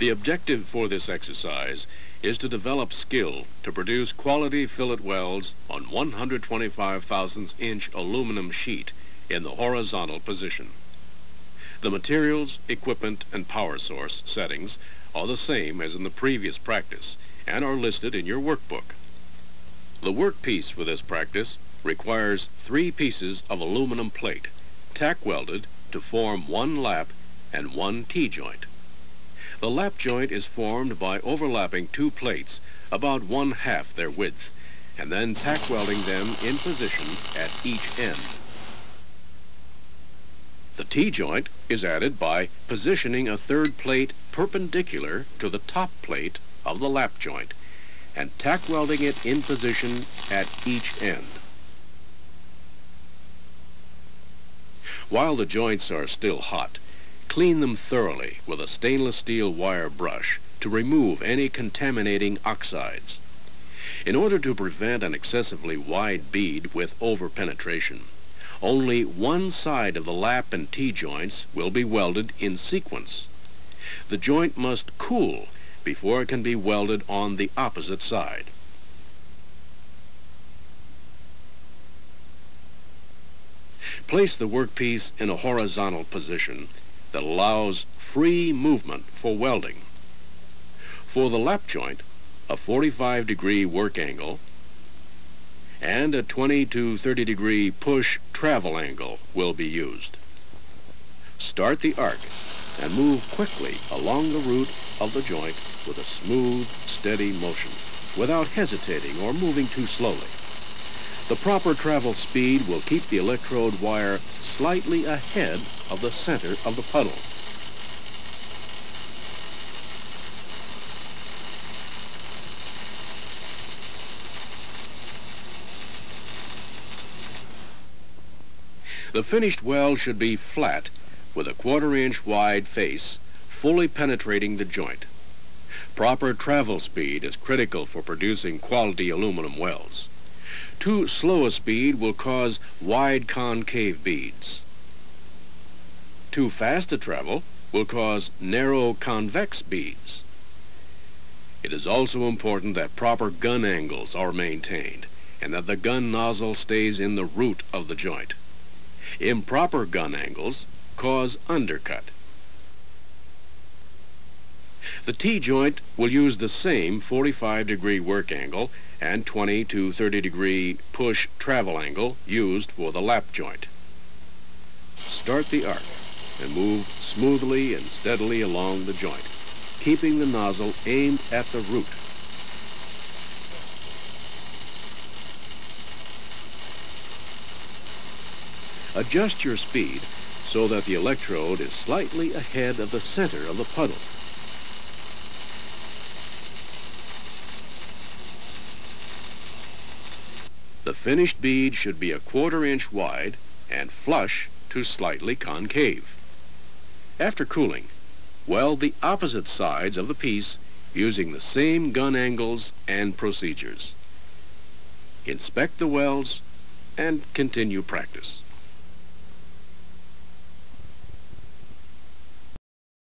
The objective for this exercise is to develop skill to produce quality fillet welds on 125 thousandths inch aluminum sheet in the horizontal position. The materials, equipment, and power source settings are the same as in the previous practice and are listed in your workbook. The workpiece for this practice requires three pieces of aluminum plate, tack welded to form one lap and one T-joint. The lap joint is formed by overlapping two plates about one half their width and then tack welding them in position at each end. The T-joint is added by positioning a third plate perpendicular to the top plate of the lap joint and tack welding it in position at each end. While the joints are still hot, clean them thoroughly with a stainless steel wire brush to remove any contaminating oxides. In order to prevent an excessively wide bead with over-penetration, only one side of the lap and T-joints will be welded in sequence. The joint must cool before it can be welded on the opposite side. Place the workpiece in a horizontal position that allows free movement for welding. For the lap joint, a 45 degree work angle and a 20 to 30 degree push travel angle will be used. Start the arc and move quickly along the root of the joint with a smooth, steady motion without hesitating or moving too slowly. The proper travel speed will keep the electrode wire slightly ahead of the center of the puddle. The finished weld should be flat with a quarter inch wide face fully penetrating the joint. Proper travel speed is critical for producing quality aluminum welds. Too slow a speed will cause wide concave beads. Too fast a travel will cause narrow convex beads. It is also important that proper gun angles are maintained and that the gun nozzle stays in the root of the joint. Improper gun angles cause undercut. The T-joint will use the same 45 degree work angle and 20 to 30 degree push travel angle used for the lap joint. Start the arc and move smoothly and steadily along the joint, keeping the nozzle aimed at the root. Adjust your speed so that the electrode is slightly ahead of the center of the puddle. The finished bead should be a quarter inch wide and flush to slightly concave. After cooling, weld the opposite sides of the piece using the same gun angles and procedures. Inspect the welds and continue practice.